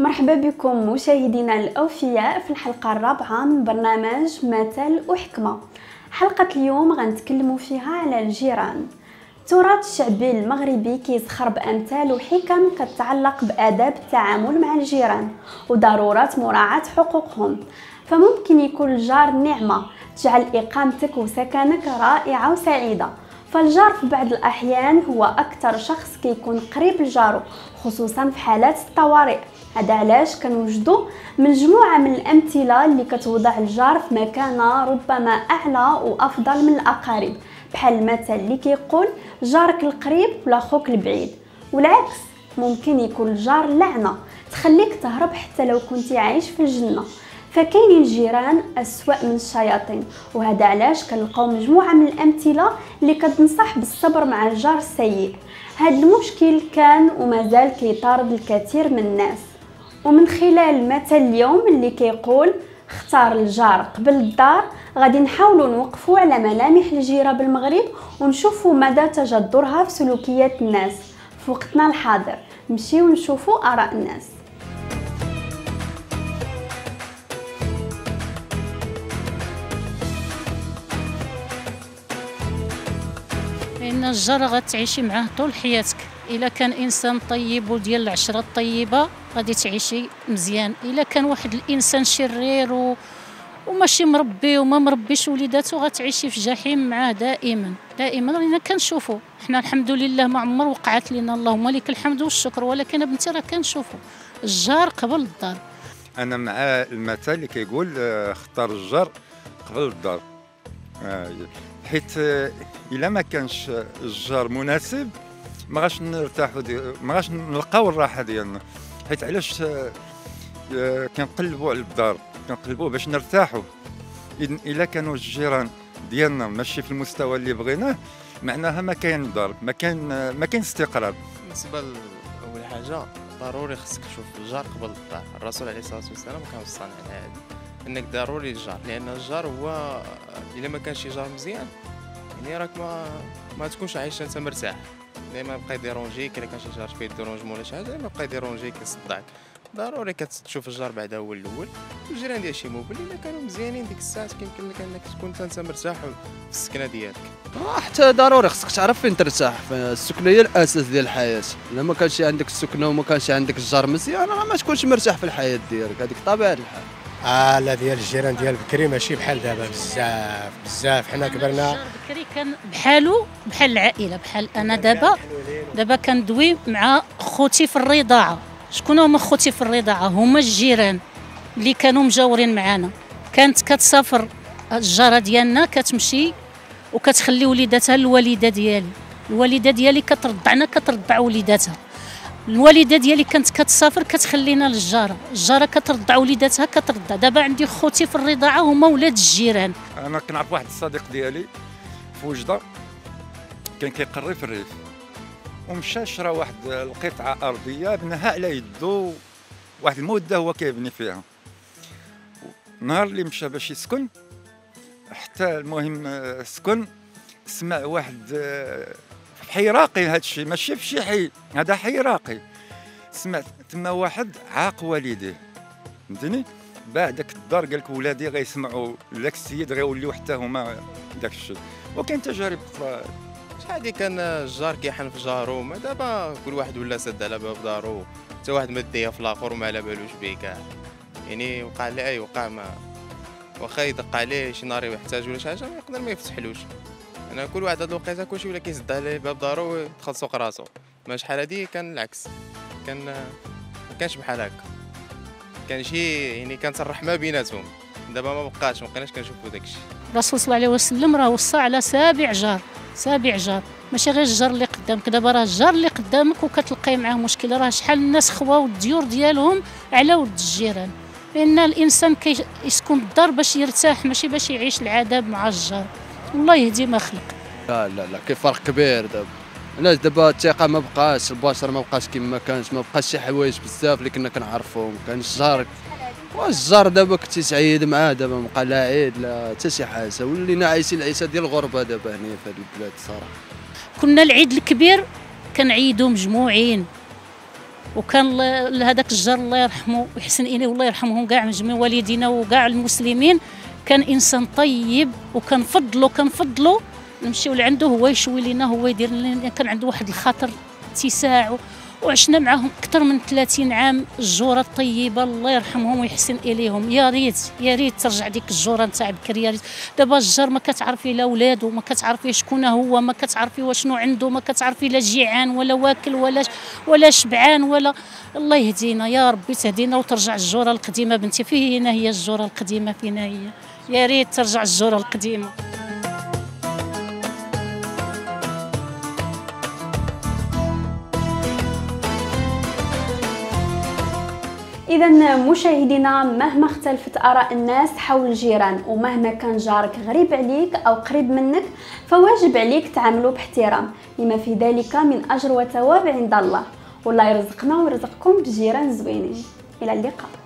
مرحبا بكم مشاهدينا الأوفياء في الحلقة الرابعة من برنامج مثل وحكمة. حلقة اليوم غنتكلموا فيها على الجيران. التراث الشعبي المغربي كيزخر بامثال وحكم كتعلق بآداب التعامل مع الجيران وضرورة مراعاة حقوقهم. فممكن يكون الجار نعمة تجعل إقامتك وسكنك رائعة وسعيدة. فالجار في بعض الأحيان هو أكثر شخص كيكون قريب لجارو خصوصا في حالات الطوارئ. هذا علاش كنوجدوا مجموعة من الأمثلة اللي كتوضع الجار في مكانة ربما أعلى وأفضل من الأقارب. بحال المثل اللي كيقول جارك القريب ولا خوك البعيد. والعكس ممكن يكون الجار لعنة تخليك تهرب حتى لو كنتي عايش في الجنة. فكاين الجيران أسوأ من الشياطين وهذا علاش كنلقاو مجموعة من الأمثلة اللي كتنصح بالصبر مع الجار السيء. هذا المشكل كان ومازال كيطارد الكثير من الناس. ومن خلال المثل اليوم اللي كيقول اختار الجار قبل الدار غادي نحاولوا نوقفوا على ملامح الجيرة بالمغرب ونشوفوا مدى تجذرها في سلوكيات الناس. في وقتنا الحاضر نمشيو نشوفوا آراء الناس. لأن الجار غتعيشي معاه طول حياتك. إلا كان إنسان طيب وديال العشرة الطيبة غادي تعيشي مزيان. إلا كان واحد الإنسان شرير و... وماشي مربي وما مربيش وليداتو غتعيشي في جحيم معاه دائما. دائما رانا كنشوفوا حنا الحمد لله ما عمر وقعت لنا اللهم لك الحمد والشكر ولكن بنتي راه كنشوفوا الجار قبل الدار. أنا مع المثل اللي كيقول آه، اختار الجار قبل الدار. آه، حيت آه، إلا ما كانش الجار مناسب ما غاش نرتاحوا ما غاش نلقاو الراحة ديالنا. حيت علاش كنقلبوا على الدار كنقلبوا باش نرتاحوا إلا كانوا الجيران ديالنا ماشي في المستوى اللي بغيناه معناها ما كاين دار ما كاين ما كاين استقرار. بالنسبة لأول حاجة ضروري خصك تشوف الجار قبل الدار الرسول عليه الصلاة والسلام كان وصلنا على هذا إنك ضروري الجار لأن الجار هو إلا ما كانش جار مزيان يعني راك ما ما تكونش عايش أنت مرتاح. ما بقى يديرونجيك الا كان شي جار فيه ديرونجمون ولا شي حاجة ما بقى يديرونجيك يصدعك ضروري كتشوف الجار بعدا هو الأول الجيران ديال شي موبل إلا كانوا مزيانين ديك الساعات كيمكن لك إنك تكون أنت مرتاح في السكنة ديالك. حتى ضروري خصك تعرف فين ترتاح السكنة هي الأساس ديال الحياة. إلا ما كانش عندك السكنة وما كانش عندك الجار مزيان راه ما تكونش مرتاح في الحياة ديالك هذيك طبيعة الحال. لا ديال الجيران ديال بكري ماشي بحال دابا بزاف بزاف. حنا كبرنا بكري كان بحالو بحال العائلة بحال أنا دابا. دابا كندوي مع خوتي في الرضاعة. شكون هما خوتي في الرضاعة؟ هما الجيران اللي كانوا مجاورين معانا. كانت كتسافر الجارة ديالنا كتمشي وكتخلي وليداتها الوالدة ديالي. الوالدة ديالي كترضعنا كترضع وليداتها. الوالده ديالي كانت كتسافر كتخلينا للجاره. الجاره كترضع وليداتها كترضع. دابا عندي خوتي في الرضاعة هما ولاد الجيران. أنا كنعرف واحد الصديق ديالي في وجدة كان كيقري في الريف. ومشى شرا واحد القطعة أرضية بناها على يدو واحد المده هو كيبني فيها. نهار اللي مشى باش يسكن حتى المهم آه، سكن سمع واحد آه، في حي راقي هذا الشيء ماشي في شي حي هذا حي راقي. سمعت تما واحد عاق والديه فهمتني؟ باع داك الدار قال لك ولادي غيسمعوا ذاك السيد غيوليو حتى هما داك الشيء وكاين تجارب أخرى. شحال هادي كان الجار كيحن في جارو ما دابا كل واحد ولا سد على باب دارو. حتى واحد مديها في الآخر وما على بالوش بيه كاع يعني وقع لي أي وقع ما واخا يدق عليه شي نهار يحتاج ولا شي حاجة ما يقدر ما يفتحلوش أنا كل واحد هاد الوقيته كلشي ولا كيسد عليه باب دارو ويدخل سوق راسو ما شحال هادي كان العكس. كان ما كانش بحال هكا. كان شي يعني كانت الرحمه بيناتهم. دابا ما بقاش ما بقيناش كنشوفوا داكشي. الرسول صلى الله عليه وسلم راه وصى على سابع جار. سابع جار. ماشي غير الجار اللي قدامك. دابا راه الجار اللي قدامك وكتلقاي معاه مشكل. راه شحال الناس خواو الديور ديالهم على ود الجيران. لأن الإنسان كيسكن الدار باش يرتاح ماشي باش يعيش العذاب مع الجار. الله يهدي ما خلق. لا لا لا كاين فرق كبير. دابا الناس دابا الثقة ما بقاش البشر ما بقاش كما كانش ما بقاش شي حوايج بزاف اللي كنا كنعرفهم كان الجار والجار دابا كنتي سعيد معاه دابا ما بقى لا عيد لا حتى شي حاجة. ولينا عايشين العيشة ديال الغربة دابا هنا في هذه البلاد الصراحه كنا العيد الكبير كنعيدوا مجموعين. وكان هذاك الجار الله يرحمه ويحسن إليه والله يرحمهم كاع من جميع والدينا وكاع المسلمين. كان إنسان طيب وكنفضلو كنفضلو نمشيو لعنده هو يشوي لنا هو يدير لنا كان عنده واحد الخاطر اتساع وعشنا معاهم أكثر من 30 عام. الجورة الطيبة الله يرحمهم ويحسن إليهم. يا ريت يا ريت ترجع ديك الجورة نتاع بكري يا ريت. دابا الجار ما كتعرفي لا ولادو ما كتعرفي شكون هو ما كتعرفي واشنو عنده ما كتعرفي لا جيعان ولا واكل ولا ولا شبعان ولا الله يهدينا يا ربي تهدينا وترجع الجورة القديمة بنتي. فينا هي الجورة القديمة فينا هي. يا ريت ترجع الجورة القديمة. إذا مشاهدينا مهما اختلفت آراء الناس حول الجيران ومهما كان جارك غريب عليك أو قريب منك فواجب عليك تعاملوا باحترام لما في ذلك من أجر وثواب عند الله. والله يرزقنا ويرزقكم بجيران زوينين. إلى اللقاء.